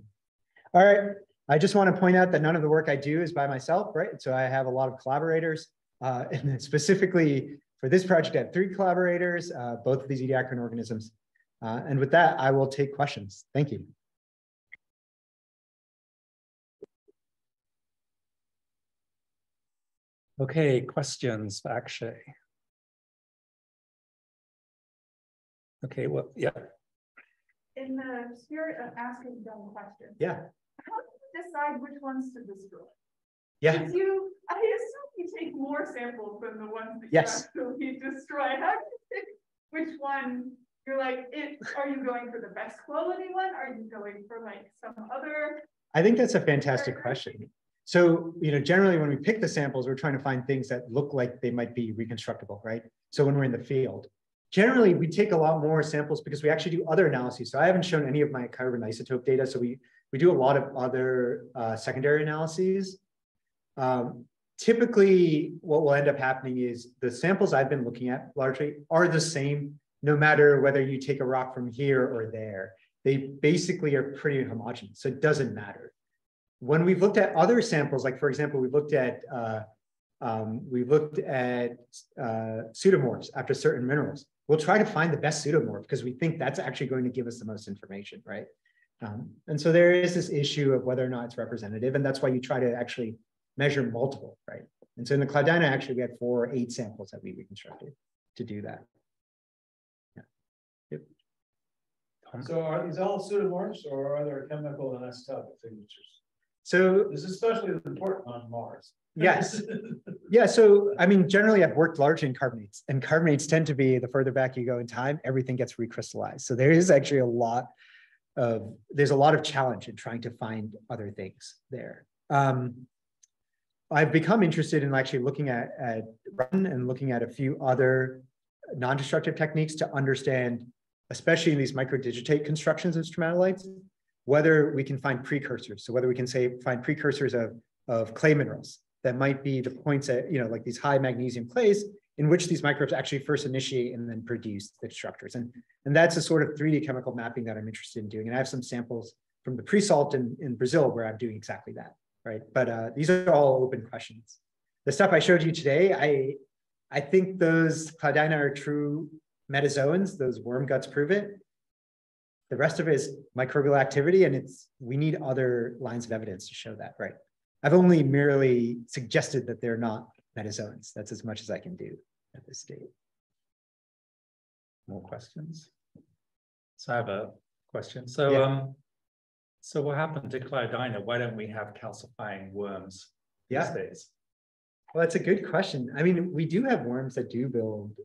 All right, I just want to point out that none of the work I do is by myself, right? So I have a lot of collaborators, uh, and specifically for this project, I have three collaborators, uh, both of these ediacaran organisms. Uh, and with that, I will take questions. Thank you. Okay, questions for Akshay. Okay, well, yeah. In the spirit of asking dumb questions. Yeah. How do you decide which ones to destroy? Yeah. Did you, I assume you take more samples than the ones that yes. you actually destroy. How do you pick which one you're like, it, are you going for the best quality one? Are you going for like some other I think that's a fantastic question. So, you know, generally when we pick the samples, we're trying to find things that look like they might be reconstructible, right? So when we're in the field, generally we take a lot more samples because we actually do other analyses. So I haven't shown any of my carbon isotope data. So we, we do a lot of other uh, secondary analyses. Um, typically what will end up happening is the samples I've been looking at largely are the same, no matter whether you take a rock from here or there. They basically are pretty homogeneous, so it doesn't matter. When we've looked at other samples, like for example, we've looked at uh, um, we looked at uh, pseudomorphs after certain minerals. We'll try to find the best pseudomorph because we think that's actually going to give us the most information, right? Um, and so there is this issue of whether or not it's representative, and that's why you try to actually measure multiple, right? And so in the Cloudina, actually, we had four or eight samples that we reconstructed to do that. Yeah. Yep. So are these all pseudomorphs or are there chemical and isotopic signatures? So This is especially important on Mars. yes, yeah. So I mean, generally, I've worked largely in carbonates, and carbonates tend to be the further back you go in time, everything gets recrystallized. So there is actually a lot of there's a lot of challenge in trying to find other things there. Um, I've become interested in actually looking at, at run and looking at a few other non-destructive techniques to understand, especially in these microdigitate constructions of stromatolites, whether we can find precursors. So whether we can say find precursors of, of clay minerals that might be the points at, you know, like these high magnesium clays in which these microbes actually first initiate and then produce the structures. And, and that's a sort of 3D chemical mapping that I'm interested in doing. And I have some samples from the pre-salt in, in Brazil where I'm doing exactly that right? But uh, these are all open questions. The stuff I showed you today, I, I think those Cloudina are true metazoans, those worm guts prove it. The rest of it is microbial activity, and it's we need other lines of evidence to show that, right? I've only merely suggested that they're not metazoans. That's as much as I can do at this stage. More questions? So I have a question. So Yeah. um, so what happened to Cloudina? Why don't we have calcifying worms these Yeah. days? Well, that's a good question. I mean, we do have worms that do build,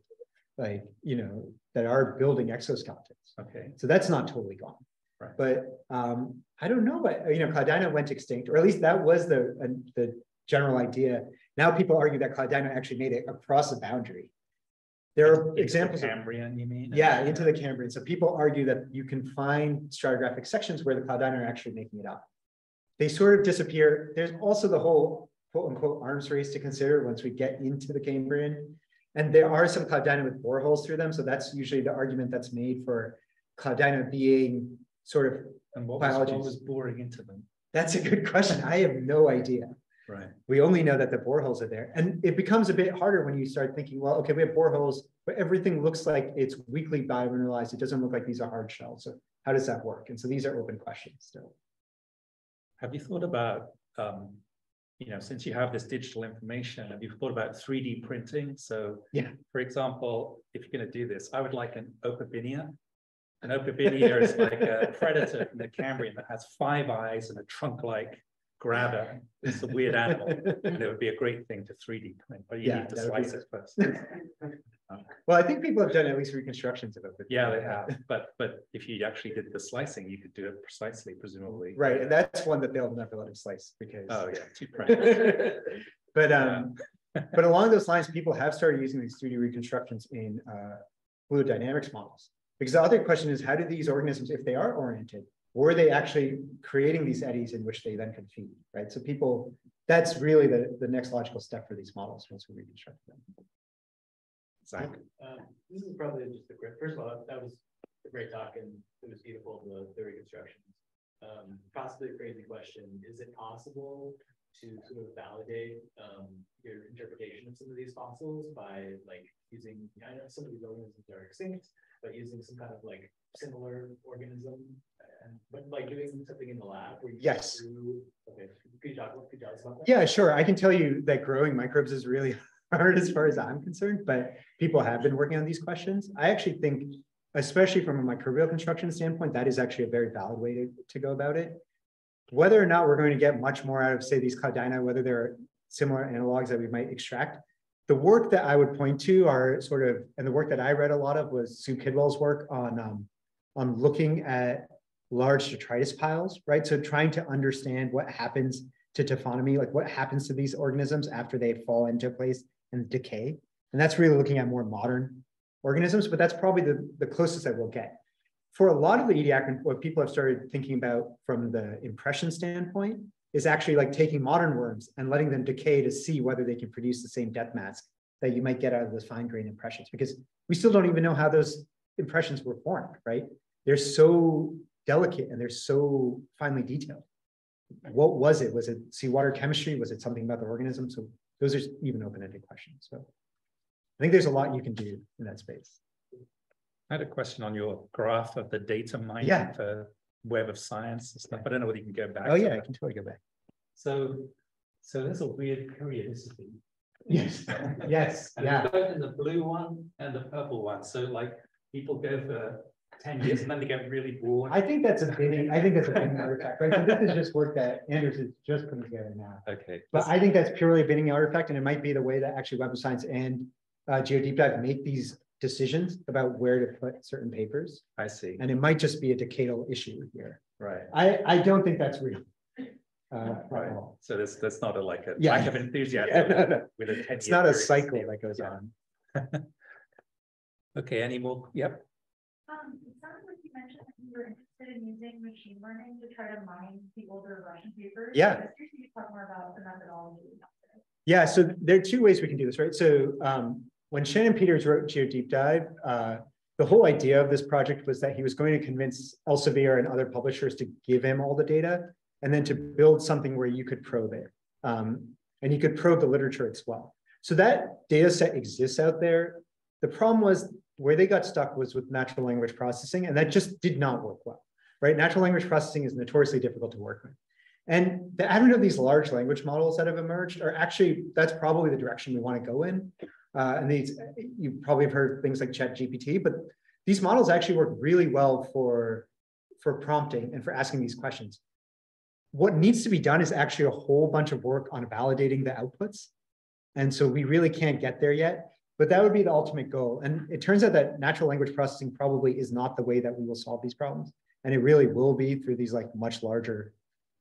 like, you know, that are building exoskeletons. Okay, So that's not totally gone. Right. But um, I don't know, but you know, Cloudina went extinct, or at least that was the uh, the general idea. Now people argue that Cloudina actually made it across the boundary. There are examples of Cambrian, you mean? yeah, into the Cambrian. So people argue that you can find stratigraphic sections where the Cloudina are actually making it up. They sort of disappear. There's also the whole quote unquote arms race to consider once we get into the Cambrian. And there are some Cloudina with boreholes through them. So that's usually the argument that's made for Cloudina being sort of, And what biologies. was boring into them? that's a good question. I have no idea. Right. We only know that the boreholes are there. And it becomes a bit harder when you start thinking, well, okay, we have boreholes, but everything looks like it's weakly biomineralized. It doesn't look like these are hard shells. So how does that work? And so these are open questions still. Have you thought about, um, you know, since you have this digital information, have you thought about 3D printing? So, Yeah. for example, if you're going to do this, I would like an opabinia. An opabinia is like a predator in the Cambrian that has five eyes and a trunk-like grabber. It's a weird animal, and it would be a great thing to 3D print, but you Yeah, need to that would be- slice it first. Well, I think people have done at least reconstructions of it. but- Yeah, they have, but but if you actually did the slicing, you could do it precisely, presumably. Right, and that's one that they'll never let him slice because. Oh, yeah, two print. But um, but along those lines, people have started using these 3D reconstructions in uh, fluid dynamics models. Because the other question is, how do these organisms, if they are oriented, were they actually creating these eddies in which they then could feed, right? So people, that's really the, the next logical step for these models once we reconstruct them. Zach? Um, this is probably just a quick, first of all, that was a great talk and it was beautiful, the, the reconstructions. Um, possibly a crazy question, is it possible to sort of validate, um, your interpretation of some of these fossils by like using, I know some of these organisms are extinct, but using some kind of like similar organism? And, but like doing something in the lab where you. Yes. through- Okay, could you talk, could you tell us about that? Yeah, sure. I can tell you that growing microbes is really hard as far as I'm concerned, but people have been working on these questions. I actually think, especially from a microbial construction standpoint, that is actually a very valid way to, to go about it. Whether or not we're going to get much more out of, say, these Cloudina, whether there are similar analogs that we might extract, the work that I would point to are sort of, and the work that I read a lot of was Sue Kidwell's work on, um, on looking at large detritus piles, right? So trying to understand what happens to taphonomy, like what happens to these organisms after they fall into place and decay. And that's really looking at more modern organisms, but that's probably the, the closest that we'll get. For a lot of the Ediacaran, what people have started thinking about from the impression standpoint is actually like taking modern worms and letting them decay to see whether they can produce the same death mask that you might get out of those fine grain impressions, because we still don't even know how those impressions were formed, right? They're so delicate and they're so finely detailed. What was it? Was it seawater chemistry? Was it something about the organism? So those are even open-ended questions. So I think there's a lot you can do in that space. I had a question on your graph of the data mining Yeah. for Web of Science and stuff. I don't know whether you can go back. Oh to yeah, I that. can totally go back. So, so there's a weird periodicity. Yes, yes, And yeah. both in the blue one and the purple one. So like people go for ten years and then they get really bored. I think that's a big, I think that's a big artifact, right? So This is just work that Anders is just putting together now. Okay. But I think that's purely a binning artifact, and it might be the way that actually Web of Science and uh, Geo Deep Dive make these decisions about where to put certain papers. I see. And it might just be a decadal issue here. Right. I, I don't think that's real. Uh, Right. at all. So that's there's not a like a Yeah. lack of Yeah, enthusiasm no, no. with a It's not a cycle that goes Yeah. on. Okay, any more? Yep. Um, it sounded like you mentioned that you were interested in using machine learning to try to mine the older Russian papers. Yeah. I was curious if you talk more about the methodology. Yeah, so there are two ways we can do this, right? So um, when Shanan Peters wrote Geo Deep Dive, uh, the whole idea of this project was that he was going to convince Elsevier and other publishers to give him all the data and then to build something where you could probe it. Um, and you could probe the literature as well. So that data set exists out there. The problem was where they got stuck was with natural language processing, and that just did not work well, right? Natural language processing is notoriously difficult to work with. And the advent of these large language models that have emerged are actually, that's probably the direction we want to go in. Uh, and these, you probably have heard things like ChatGPT, but these models actually work really well for, for prompting and for asking these questions. What needs to be done is actually a whole bunch of work on validating the outputs. And so we really can't get there yet, but that would be the ultimate goal. And it turns out that natural language processing probably is not the way that we will solve these problems. And it really will be through these like much larger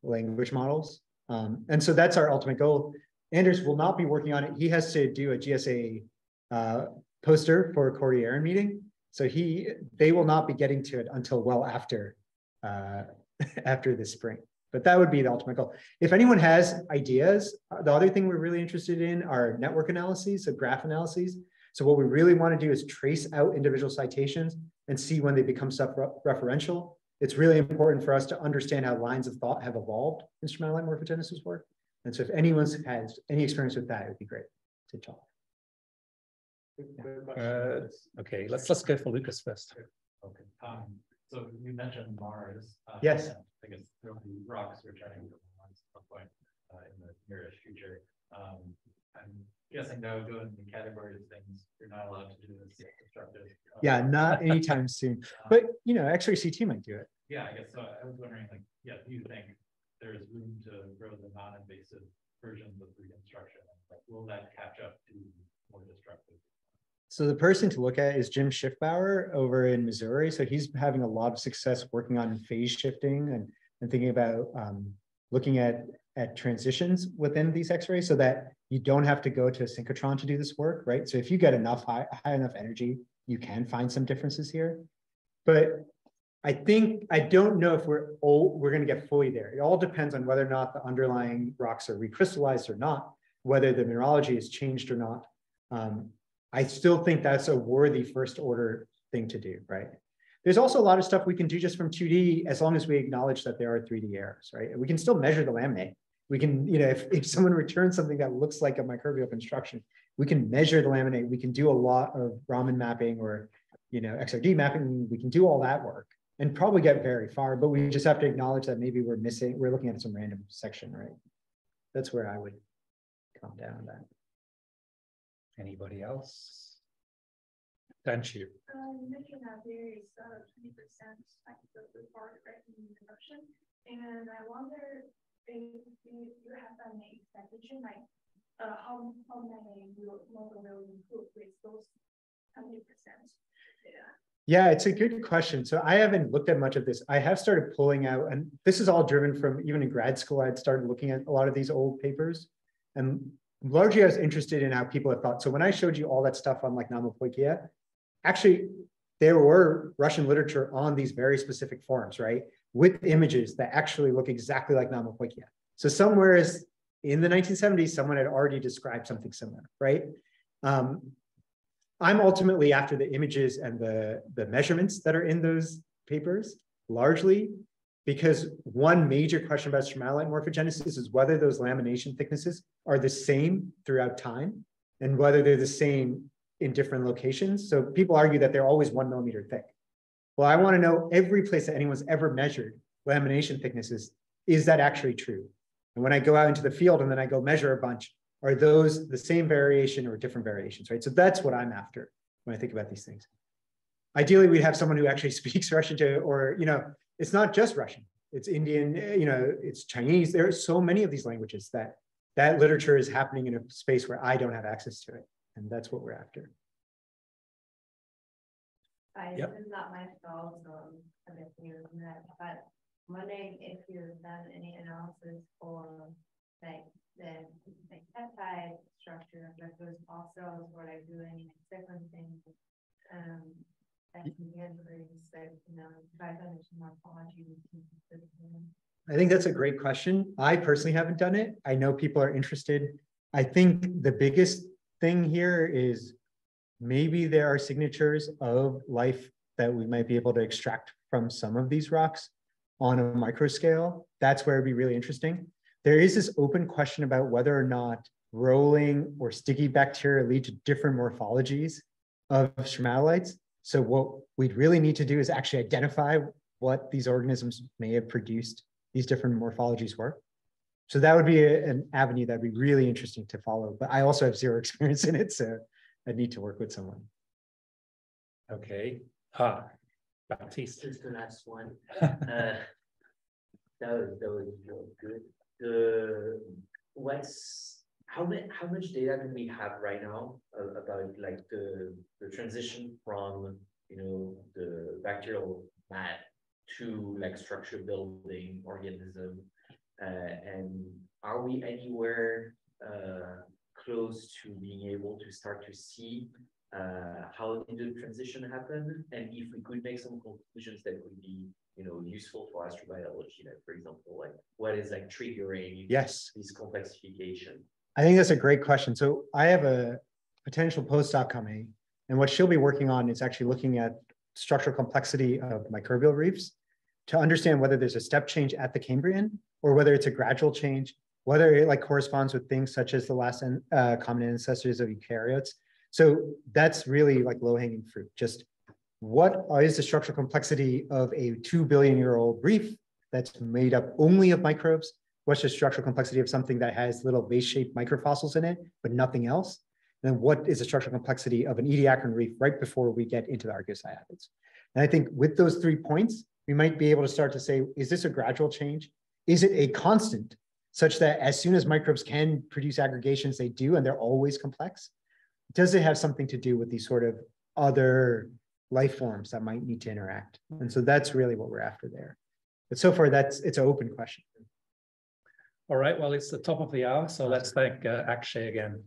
language models. Um, and so that's our ultimate goal. Anders will not be working on it. He has to do a GSA uh, poster for a Corey meeting. So he, they will not be getting to it until well after, uh, after this spring. But that would be the ultimate goal. If anyone has ideas, uh, the other thing we're really interested in are network analyses, so graph analyses. So what we really want to do is trace out individual citations and see when they become self-referential. It's really important for us to understand how lines of thought have evolved in stromatolite morphogenesis work. And so if anyone has any experience with that, it would be great to talk. Uh, okay, let's, let's go for Lucas first. Okay, um, so you mentioned Mars. uh, Yes. I guess there'll be rocks returning to at some point, uh, in the nearest future. Um, I'm guessing go in the category of things you're not allowed to do this constructive. uh, Yeah, not anytime soon, um, but you know, X-ray CT might do it. Yeah, I guess so. I was wondering, like, yeah, do you think there's room to grow the non-invasive versions of reconstruction? Like, will that catch up to more destructive? So the person to look at is Jim Schiffbauer over in Missouri. So he's having a lot of success working on phase shifting and, and thinking about um, looking at, at transitions within these x-rays so that you don't have to go to a synchrotron to do this work, right? So if you get enough high, high enough energy, you can find some differences here. But I think, I don't know if we're we're gonna get fully there. It all depends on whether or not the underlying rocks are recrystallized or not, whether the mineralogy has changed or not. Um, I still think that's a worthy first order thing to do, right? There's also a lot of stuff we can do just from 2D as long as we acknowledge that there are 3D errors, right? We can still measure the laminate. We can, you know, if, if someone returns something that looks like a microbial construction, we can measure the laminate. We can do a lot of Raman mapping or, you know, XRD mapping. We can do all that work and probably get very far, but we just have to acknowledge that maybe we're missing, we're looking at some random section, right? That's where I would calm down on that. Anybody else? Don't you? Uh, you mentioned that there is uh twenty percent of the part written in production, and I wonder if you, you have any expectation, like, uh, how, how many will, model will improve with those twenty percent? Yeah. Yeah, it's a good question. So I haven't looked at much of this. I have started pulling out, and this is all driven from even in grad school, I'd started looking at a lot of these old papers. And largely I was interested in how people have thought. So when I showed you all that stuff on like Namapoikia, actually there were Russian literature on these very specific forms, right? With images that actually look exactly like Namapoikia. So somewhere is in the 1970s, someone had already described something similar, right? Um, I'm ultimately after the images and the, the measurements that are in those papers, largely because one major question about stromatolite morphogenesis is whether those lamination thicknesses are the same throughout time and whether they're the same in different locations. So people argue that they're always one millimeter thick. Well, I want to know every place that anyone's ever measured lamination thicknesses, is that actually true? And when I go out into the field and then I go measure a bunch, are those the same variation or different variations, right? So that's what I'm after when I think about these things. Ideally, we'd have someone who actually speaks Russian to, or, you know, it's not just Russian, it's Indian, you know, it's Chinese. There are so many of these languages that that literature is happening in a space where I don't have access to it. And that's what we're after. I, Yep. is not my fault, so I'm just using that, but I'm wondering if you've done any analysis for like the like peptide structure of like those cells or like do any sequencing. Um, I think that's a great question. I personally haven't done it. I know people are interested. I think the biggest thing here is maybe there are signatures of life that we might be able to extract from some of these rocks on a micro scale. That's where it'd be really interesting. There is this open question about whether or not rolling or sticky bacteria lead to different morphologies of stromatolites. So what we'd really need to do is actually identify what these organisms may have produced these different morphologies were. So that would be a, an avenue that'd be really interesting to follow. But I also have zero experience in it, so I'd need to work with someone. Okay. Ah, Baptiste. Just the last one. Uh, That was, that was real good. The, what's, how much, how much data can we have right now about like the, the transition from, you know, the bacterial mat to like structure building organism? Uh, and are we anywhere, uh, close to being able to start to see uh, how did the transition happen? And if we could make some conclusions that would be, you know, useful for astrobiology, like for example, like what is like triggering Yes, this complexification? I think that's a great question. So I have a potential postdoc coming, and what she'll be working on is actually looking at structural complexity of microbial reefs to understand whether there's a step change at the Cambrian or whether it's a gradual change, whether it like corresponds with things such as the last uh, common ancestors of eukaryotes. So that's really like low hanging fruit. Just what is the structural complexity of a two billion year old reef that's made up only of microbes? What's the structural complexity of something that has little vase shaped microfossils in it, but nothing else? And then what is the structural complexity of an Ediacaran reef right before we get into the archaeocyathids? And I think with those three points, we might be able to start to say, is this a gradual change? Is it a constant such that as soon as microbes can produce aggregations, they do, and they're always complex? Does it have something to do with these sort of other life forms that might need to interact? And so that's really what we're after there. But so far, that's it's an open question. All right. Well, it's the top of the hour, so let's thank uh, Akshay again.